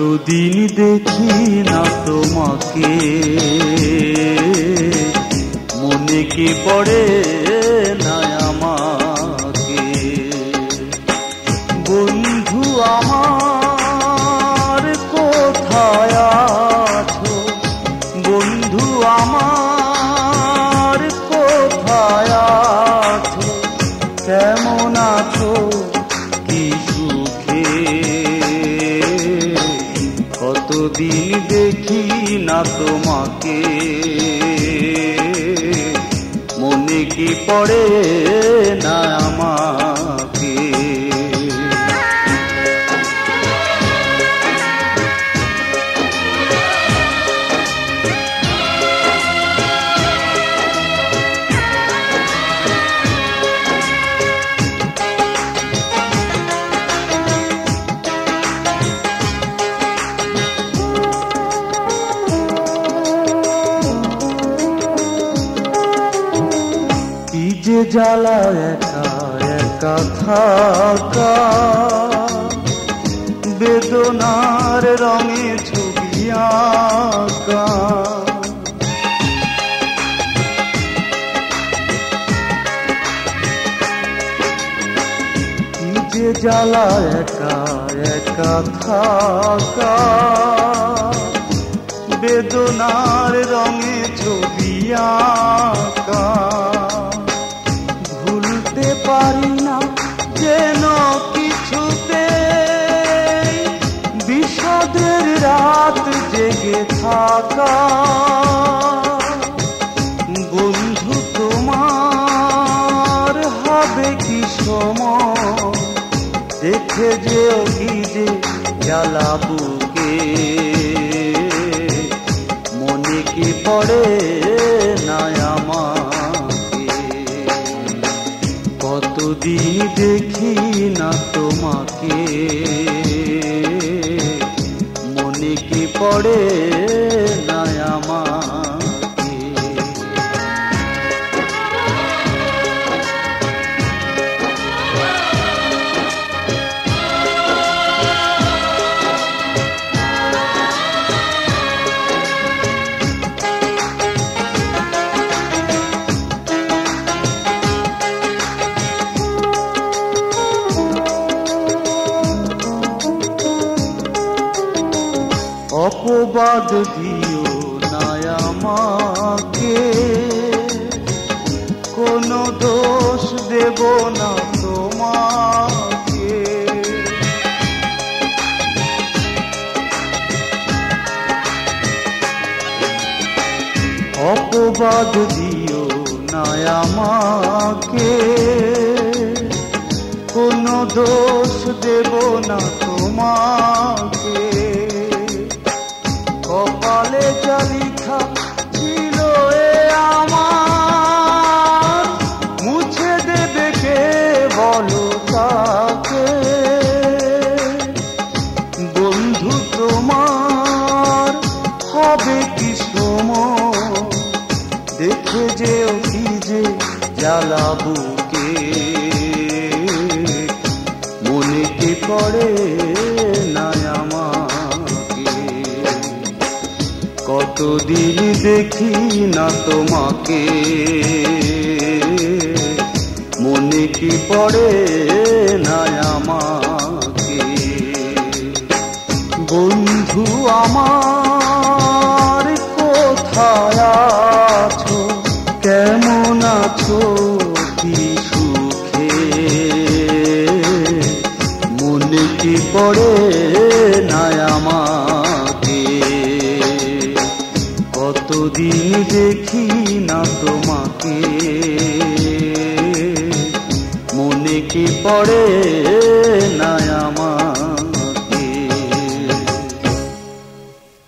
দিন দেখি না তোমাকে। মনে কি পড়ে না আমাকে? বন্ধু আমার কতদিন দেখি না তোমাকে মনে কি পড়ে না কি যে জ্বালা একা একা থাকা। বেদনার রঙে ছবি আঁকা। কি যে জ্বালা একা একা থাকা। বেদনার রঙে ছবি আঁকা। থাকা বন্ধু তোমার হবে কি সময়? দেখে যে জ্বালা বুকে। মনে কি পড়ে না আমাকে? কতদিন দেখি না তোমাকে। পড়ে না আমাকে অপবাদ দিও আমাকে। কোনো দোষ দেব না তোমাকে। অপবাদ দিও না আমাকে। কোনো দোষ দেব না তোমাকে। কপালে জালিখা ছিল এ আমার। মুছে দেবে কে বলো তাকে? বন্ধু তোমার হবে কি সময়? দেখে যেও কি যে জ্বালাবুকে মনে কি পড়ে না আমাকে কতদিন দেখি না তোমাকে। মনে কি পড়ে না আমাকে? বন্ধু আমার, কোথায় আছো? কেমন আছো কি সুখে? মনে কি পড়ে না আমাকে? কতদিন দেখি না তোমাকে মনে কি পড়ে না আমার?